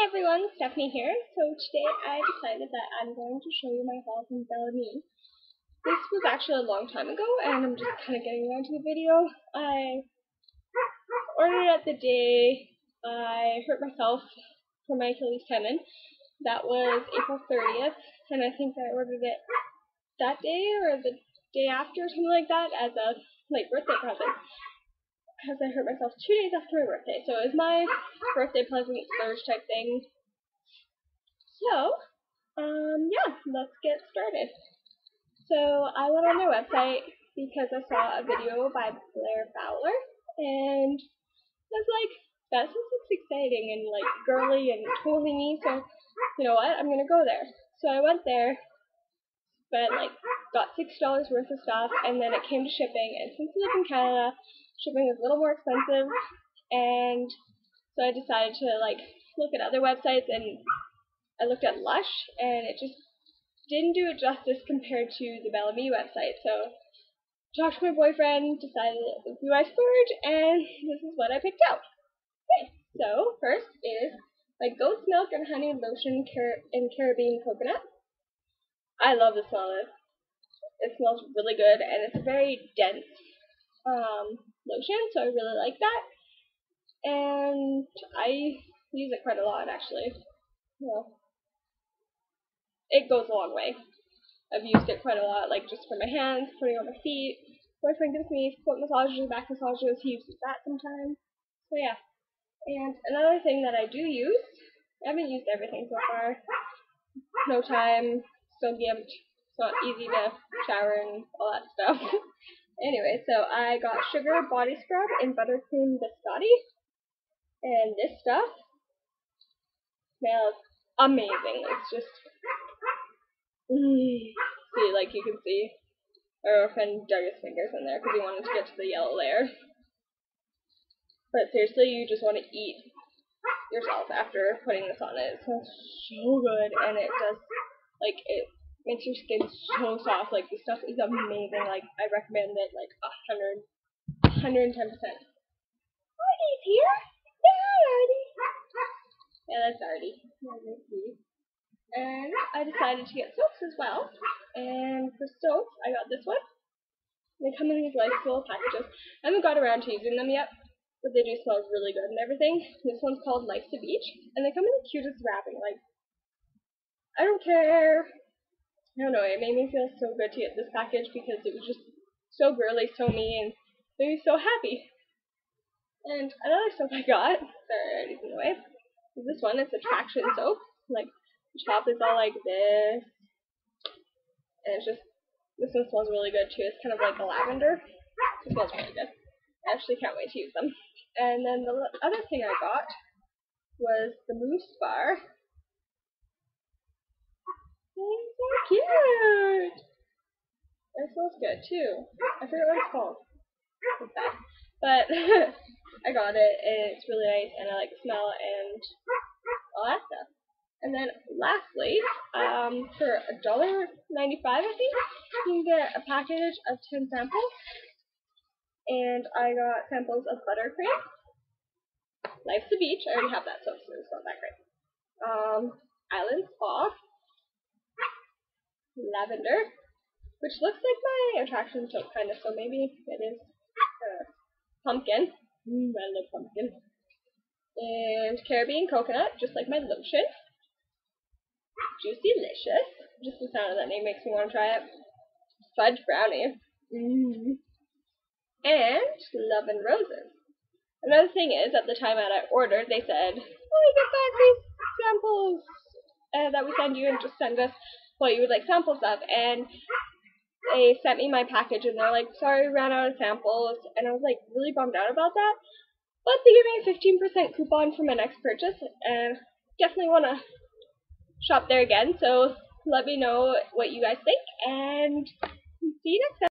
Hey everyone, Stephanie here. So today I decided that I'm going to show you my haul from Belle Ame. This was actually a long time ago and I'm just kind of getting around to the video. I ordered it the day I hurt myself for my Achilles tendon. That was April 30th and I think I ordered it that day or the day after, or something like that, as a like birthday present because I hurt myself two days after my birthday. So it was my birthday present splurge type thing. So, um, yeah, let's get started. So I went on their website because I saw a video by Blair Fowler, and I was like, that looks exciting and like girly and totally me. So, you know what? I'm gonna go there. So I went there, spent like got six dollars worth of stuff, and then it came to shipping. And since I live in Canada, shipping is a little more expensive, and so I decided to like look at other websites, and I looked at Lush, and it just didn't do it justice compared to the Belle Ame website. So talked to my boyfriend, decided would be my splurge, and this is what I picked out. Okay, so first is my goat's milk and honey lotion car- in Caribbean coconut. I love the smell of it. It smells really good, and it's very dense um, lotion, so I really like that. And I use it quite a lot, actually. Well, it goes a long way. I've used it quite a lot, like just for my hands, putting on my feet. Boyfriend gives me foot massages, back massages. He uses that sometimes. So yeah. And another thing that I do use, I haven't used everything so far. No time, still gimped, so easy to shower and all that stuff. Anyway, so I got Sugar Body Scrub in Buttercream Biscotti. And this stuff smells amazing. It's just, mm, see, like you can see, our friend dug his fingers in there because he wanted to get to the yellow layer. But seriously, you just want to eat yourself after putting this on it. It smells so good, and it does, like, it makes your skin so soft. Like this stuff is amazing. Like I recommend it like a hundred, hundred and ten percent. Artie's here. Yeah, Artie. Yeah, that's Artie. And I decided to get soaps as well. And for soaps, I got this one. They come in these nice little packages. I haven't got around to using them yet, but they do smell really good and everything. This one's called Life's a Beach, and they come in the cutest wrapping. Like, I don't care don't know, it made me feel so good to get this package because it was just so girly, so me, and made me so happy. And another soap I got, sorry, I away, is this one. It's a traction soap. Like, the top is all like this. And it's just, this one smells really good too. It's kind of like a lavender. It smells really good. I actually can't wait to use them. And then the other thing I got was the Mousse Bar so cute. It smells good too. I forget what it's called. But I got it and it's really nice and I like the smell and all that stuff. And then lastly, um, for a dollar ninety-five, I think you can get a package of ten samples. And I got samples of buttercream, Life's the Beach. I already have that, so it's not that great. Um, Island Spa, lavender, which looks like my attraction soap kind of, so maybe it is uh, pumpkin. Mm, I love pumpkin. And Caribbean coconut, just like my lotion. Juicy Licious. Just the sound of that name makes me want to try it. Fudge brownie. Mm. And Love and Roses. Another thing is, at the time that I ordered, they said, oh, you get back these samples uh, that we send you and just send us what you would like samples of, and they sent me my package, and they're like, sorry, we ran out of samples, and I was like really bummed out about that, but they gave me a 15% coupon for my next purchase, and definitely want to shop there again, so let me know what you guys think, and see you next time.